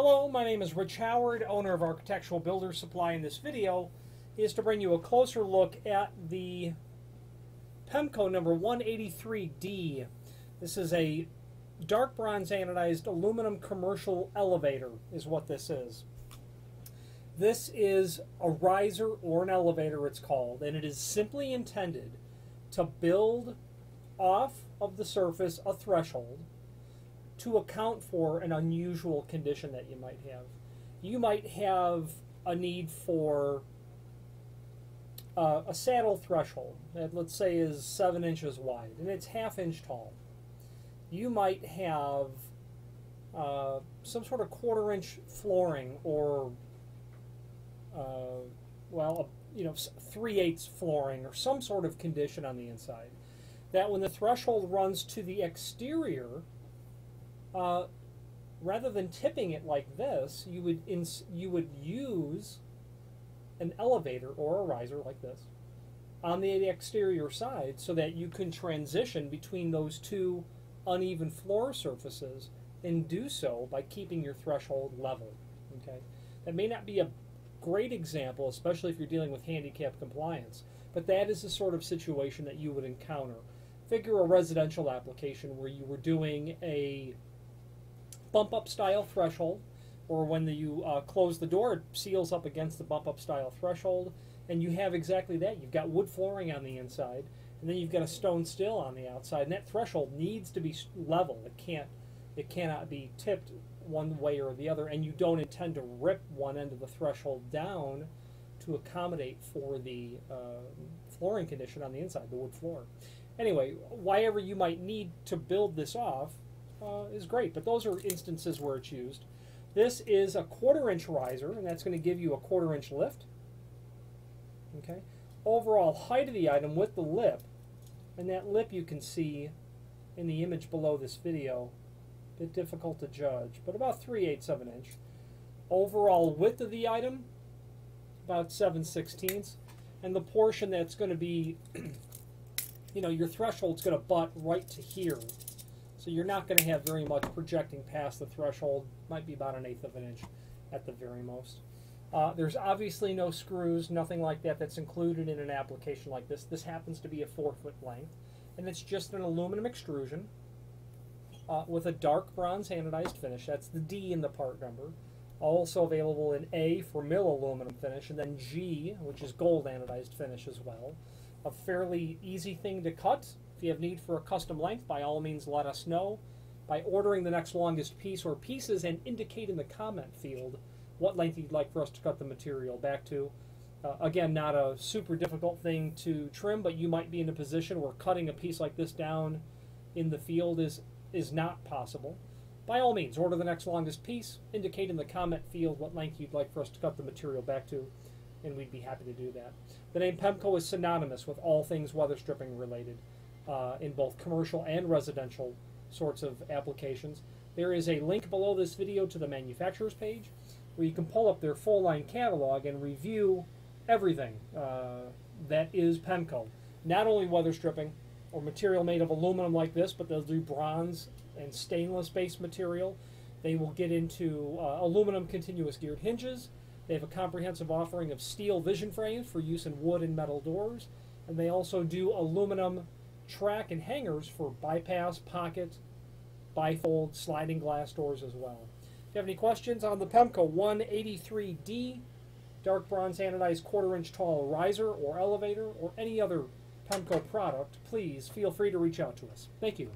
Hello, my name is Rich Howard, owner of Architectural Builder Supply. In this video is to bring you a closer look at the Pemko number 183D. This is a dark bronze anodized aluminum commercial elevator is what this is. This is a riser or an elevator it's called and it is simply intended to build off of the surface a threshold to account for an unusual condition that you might have. You might have a need for uh, a saddle threshold that let's say is seven inches wide and it's half inch tall. You might have uh, some sort of quarter inch flooring or uh, well, you know, three eighths flooring or some sort of condition on the inside. That when the threshold runs to the exterior, uh, rather than tipping it like this, you would you would use an elevator or a riser like this on the exterior side so that you can transition between those two uneven floor surfaces and do so by keeping your threshold level. Okay, that may not be a great example, especially if you're dealing with handicap compliance, but that is the sort of situation that you would encounter. Figure a residential application where you were doing a bump up style threshold, or when the, you uh, close the door, it seals up against the bump up style threshold, and you have exactly that. You've got wood flooring on the inside, and then you've got a stone sill on the outside, and that threshold needs to be level. It can't, it cannot be tipped one way or the other, and you don't intend to rip one end of the threshold down to accommodate for the uh, flooring condition on the inside, the wood floor. Anyway, why ever you might need to build this off, uh, is great, but those are instances where it's used. This is a quarter inch riser, and that's going to give you a quarter inch lift. Okay. Overall height of the item with the lip, and that lip you can see in the image below this video. A bit difficult to judge, but about 3 eighths of an inch. Overall width of the item, about 7 sixteenths. And the portion that's going to be, you know, your threshold's going to butt right to here. So you're not going to have very much projecting past the threshold. Might be about an eighth of an inch at the very most. Uh, there's obviously no screws, nothing like that that's included in an application like this. This happens to be a four foot length, and it's just an aluminum extrusion uh, with a dark bronze anodized finish. That's the D in the part number. Also available in A for mill aluminum finish, and then G, which is gold anodized finish as well. A fairly easy thing to cut, if you have need for a custom length, by all means let us know by ordering the next longest piece or pieces and indicate in the comment field what length you'd like for us to cut the material back to. Uh, again, not a super difficult thing to trim, but you might be in a position where cutting a piece like this down in the field is, is not possible. By all means, order the next longest piece, indicate in the comment field what length you'd like for us to cut the material back to, and we'd be happy to do that. The name Pemko is synonymous with all things weather stripping related uh, in both commercial and residential sorts of applications. There is a link below this video to the manufacturer's page where you can pull up their full line catalog and review everything uh, that is Pemko. Not only weather stripping or material made of aluminum like this, but they'll do bronze and stainless based material. They will get into uh, aluminum continuous geared hinges. They have a comprehensive offering of steel vision frames for use in wood and metal doors. And they also do aluminum track and hangers for bypass, pocket, bifold, sliding glass doors as well. If you have any questions on the Pemko 183D dark bronze anodized quarter inch tall riser or elevator or any other Pemko product, please feel free to reach out to us. Thank you.